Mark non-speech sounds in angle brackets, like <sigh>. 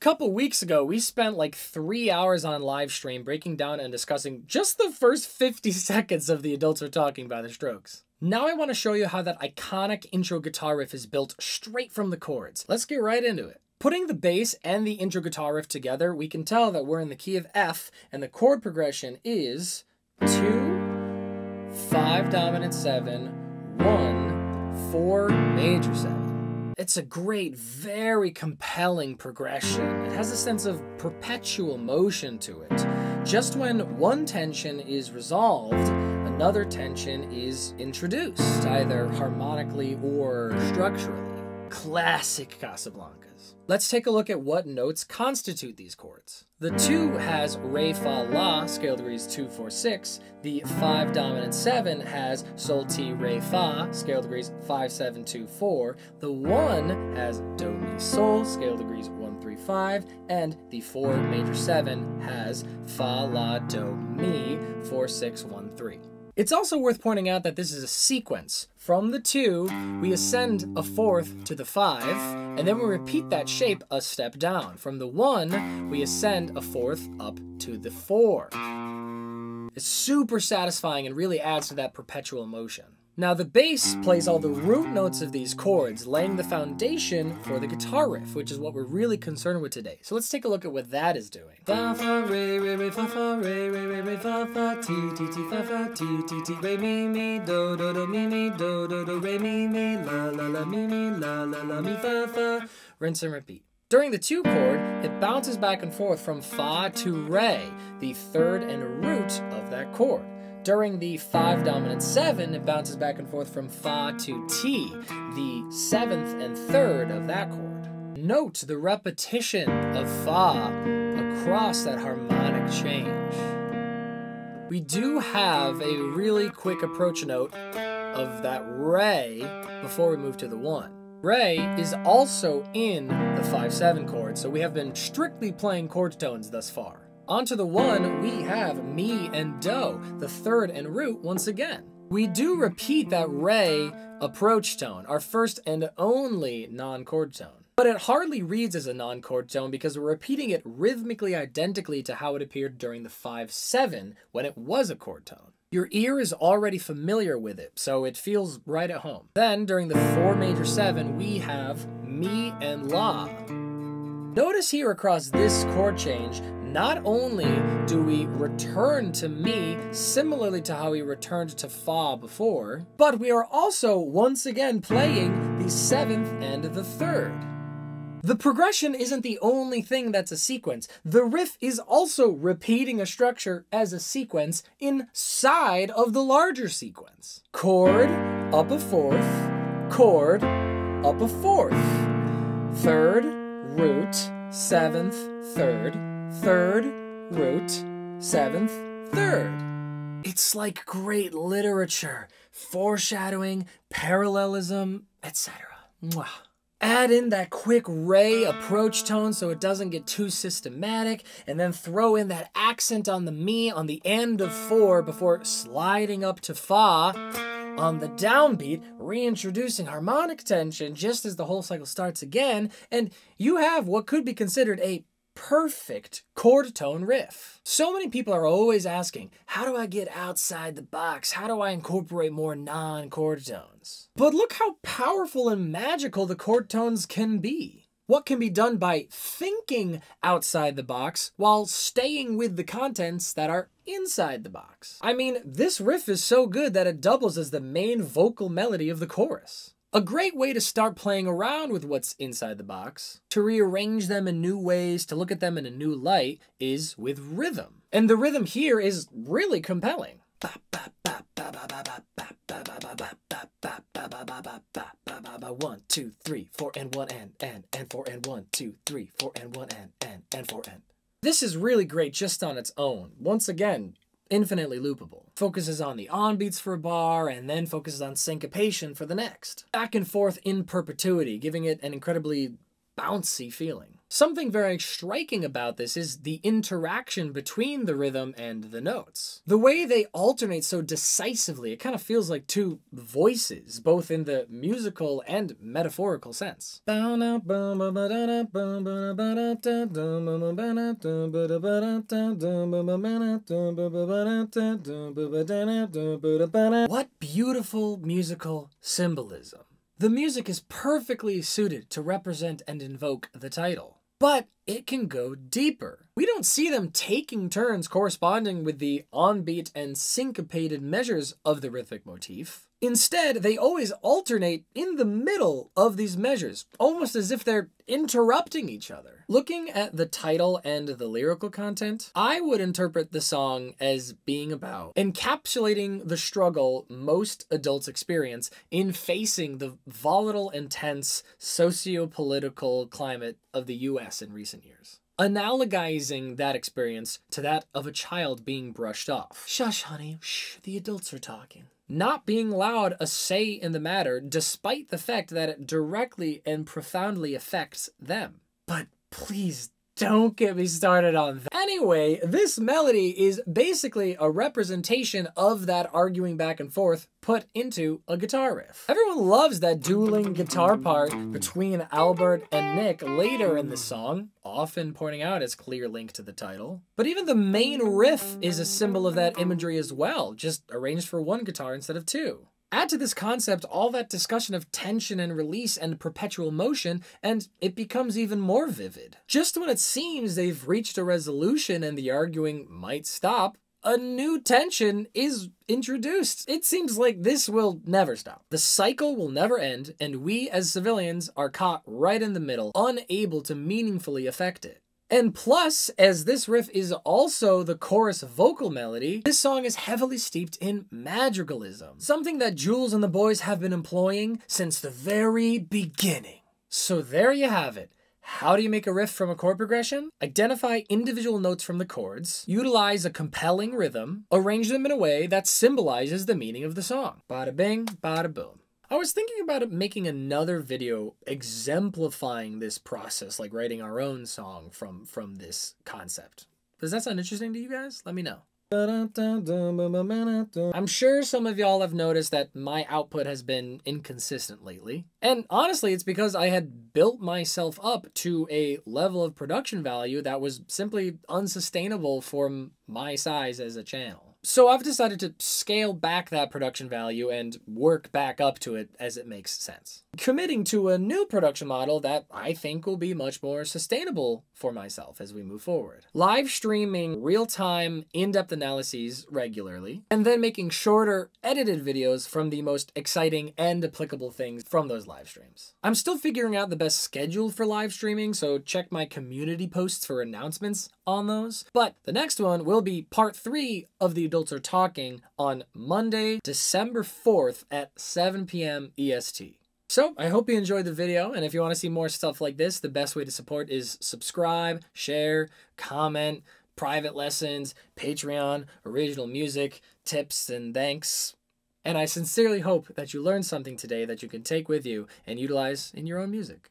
couple weeks ago, we spent like three hours on live stream breaking down and discussing just the first 50 <laughs> seconds of The Adults Are Talking by The Strokes. Now I want to show you how that iconic intro guitar riff is built straight from the chords. Let's get right into it. Putting the bass and the intro guitar riff together, we can tell that we're in the key of F, and the chord progression is 2, 5 dominant 7, 1, 4 major 7. It's a great, very compelling progression. It has a sense of perpetual motion to it. Just when one tension is resolved, another tension is introduced, either harmonically or structurally. Classic Casablancas. Let's take a look at what notes constitute these chords. The 2 has Re, Fa, La, scale degrees 2, 4, 6. The 5 dominant 7 has Sol, Ti, Re, Fa, scale degrees 5, 7, 2, 4. The 1 has Do, Mi, Sol, scale degrees 1, 3, 5. And the 4 major 7 has Fa, La, Do, Mi, 4, 6, 1, 3. It's also worth pointing out that this is a sequence. From the 2, we ascend a fourth to the 5, and then we repeat that shape a step down. From the 1, we ascend a fourth up to the 4. It's super satisfying and really adds to that perpetual motion. Now the bass plays all the root notes of these chords, laying the foundation for the guitar riff, which is what we're really concerned with today. So let's take a look at what that is doing. Fa fa re re re fa fa re re re re fa fa ti ti ti fa fa ti ti ti re mi mi do do do mi mi do do do re mi mi la la la mi mi la la la mi fa fa. Rinse and repeat. During the 2 chord, it bounces back and forth from Fa to Re, the third and root of that chord. During the 5 dominant 7, it bounces back and forth from Fa to Ti, the 7th and 3rd of that chord. Note the repetition of Fa across that harmonic change. We do have a really quick approach note of that Re before we move to the 1. Re is also in the 5-7 chord, so we have been strictly playing chord tones thus far. Onto the one, we have mi and do, the third and root once again. We do repeat that re approach tone, our first and only non-chord tone. But it hardly reads as a non-chord tone because we're repeating it rhythmically identically to how it appeared during the 5-7 when it was a chord tone. Your ear is already familiar with it, so it feels right at home. Then, during the 4 major 7, we have mi and la. Notice here across this chord change, not only do we return to mi similarly to how we returned to fa before, but we are also once again playing the seventh and the third. The progression isn't the only thing that's a sequence. The riff is also repeating a structure as a sequence inside of the larger sequence. Chord, up a fourth, chord, up a fourth, third, root, seventh, third, third, root, seventh, third. It's like great literature, foreshadowing, parallelism, etc. Add in that quick re approach tone so it doesn't get too systematic, and then throw in that accent on the mi on the end of four before sliding up to fa on the downbeat, reintroducing harmonic tension just as the whole cycle starts again, and you have what could be considered a perfect chord tone riff. So many people are always asking, how do I get outside the box? How do I incorporate more non-chord tones? But look how powerful and magical the chord tones can be. What can be done by thinking outside the box while staying with the contents that are inside the box? I mean, this riff is so good that it doubles as the main vocal melody of the chorus. A great way to start playing around with what's inside the box, to rearrange them in new ways, to look at them in a new light, is with rhythm. And the rhythm here is really compelling. One, two, three, four, and one, and, and, and four, and one, two, three, four, and one, and, and, and four, and. This is really great just on its own. Once again, infinitely loopable. Focuses on the on beats for a bar and then focuses on syncopation for the next. Back and forth in perpetuity, giving it an incredibly bouncy feeling. Something very striking about this is the interaction between the rhythm and the notes. The way they alternate so decisively, it kind of feels like two voices, both in the musical and metaphorical sense. What beautiful musical symbolism. The music is perfectly suited to represent and invoke the title. But it can go deeper. We don't see them taking turns corresponding with the on-beat and syncopated measures of the rhythmic motif. Instead, they always alternate in the middle of these measures, almost as if they're interrupting each other. Looking at the title and the lyrical content, I would interpret the song as being about encapsulating the struggle most adults experience in facing the volatile, intense socio-political climate of the US in recent years analogizing that experience to that of a child being brushed off. Shush, honey. Shh, the adults are talking not being allowed a say in the matter despite the fact that it directly and profoundly affects them. But please don't get me started on that. Anyway, this melody is basically a representation of that arguing back and forth put into a guitar riff. Everyone loves that dueling guitar part between Albert and Nick later in the song, often pointing out its clear link to the title. But even the main riff is a symbol of that imagery as well, just arranged for one guitar instead of two. Add to this concept all that discussion of tension and release and perpetual motion, and it becomes even more vivid. Just when it seems they've reached a resolution and the arguing might stop, a new tension is introduced. It seems like this will never stop. The cycle will never end, and we as civilians are caught right in the middle, unable to meaningfully affect it. And plus, as this riff is also the chorus vocal melody, this song is heavily steeped in madrigalism, something that Jules and the boys have been employing since the very beginning. So there you have it. How do you make a riff from a chord progression? Identify individual notes from the chords, utilize a compelling rhythm, arrange them in a way that symbolizes the meaning of the song. Bada bing, bada boom. I was thinking about making another video exemplifying this process, like writing our own song from from this concept. Does that sound interesting to you guys? Let me know. I'm sure some of y'all have noticed that my output has been inconsistent lately. And honestly, it's because I had built myself up to a level of production value that was simply unsustainable for my size as a channel. So I've decided to scale back that production value and work back up to it as it makes sense. Committing to a new production model that I think will be much more sustainable for myself as we move forward. Live streaming real-time, in-depth analyses regularly, and then making shorter, edited videos from the most exciting and applicable things from those live streams. I'm still figuring out the best schedule for live streaming, so check my community posts for announcements on those. But the next one will be part three of the Adults Are Talking on Monday, December 4th at 7 p.m. EST. So, I hope you enjoyed the video, and if you want to see more stuff like this, the best way to support is subscribe, share, comment, private lessons, Patreon, original music, tips, and thanks. And I sincerely hope that you learned something today that you can take with you and utilize in your own music.